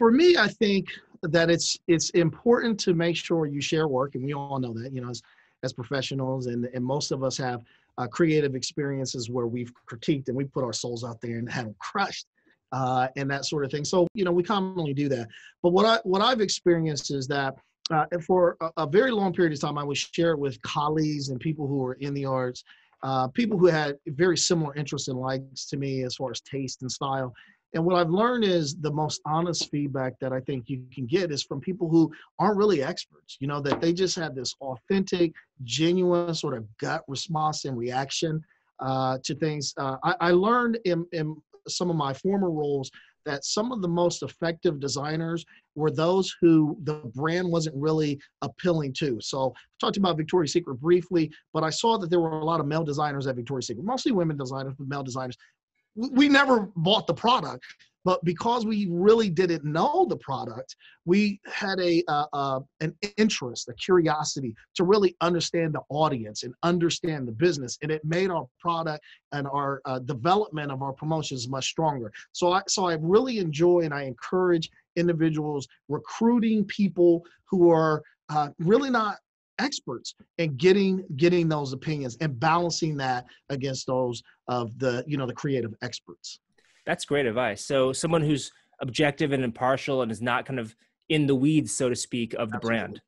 for me, I think that it's it's important to make sure you share work, and we all know that, you know, as as professionals, and and most of us have uh, creative experiences where we've critiqued and we put our souls out there and had them crushed, uh, and that sort of thing. So you know, we commonly do that. But what I what I've experienced is that. Uh, for a, a, very long period of time, I would share it with colleagues and people who were in the arts, uh, people who had very similar interests and likes to me as far as taste and style. And what I've learned is the most honest feedback that I think you can get is from people who aren't really experts, you know, that they just have this authentic, genuine sort of gut response and reaction uh, to things. Uh, I, I, learned in, in some of my former roles that some of the most effective designers were those who the brand wasn't really appealing to. So I talked about Victoria's Secret briefly, but I saw that there were a lot of male designers at Victoria's Secret, mostly women designers, but male designers we never bought the product but because we really didn't know the product we had a uh, uh, an interest a curiosity to really understand the audience and understand the business and it made our product and our uh, development of our promotions much stronger. So i so i really enjoy and i encourage individuals recruiting people who are uh, really not experts and getting getting those opinions and balancing that against those of the you know the creative experts. That's great advice. So someone who's objective and impartial and is not kind of in the weeds so to speak of the absolutely. brand.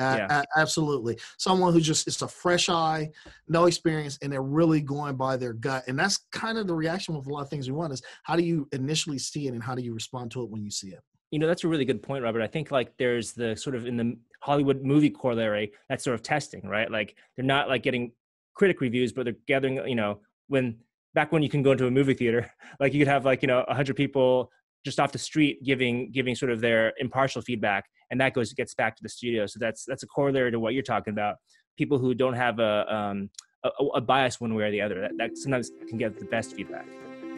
Yeah. absolutely. Someone who just it's a fresh eye no experience and they're really going by their gut. And that's kind of the reaction with a lot of things we want is how do you initially see it and how do you respond to it when you see it? You know that's a really good point robert. I think like there's the sort of in the hollywood movie corollary that sort of testing right? Like they're not like getting critic reviews but they're gathering you know when back when you can go into a movie theater like you could have like you know 100 people just off the street giving giving sort of their impartial feedback and that goes gets back to the studio. So that's that's a corollary to what you're talking about. People who don't have a um a, a bias one way or the other that, that sometimes can get the best feedback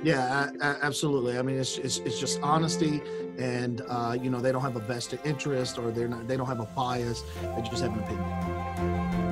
yeah, absolutely. I mean, it's, it's, it's just honesty, and uh, you know they don't have a vested interest, or they're not they don't have a bias. They just have an opinion.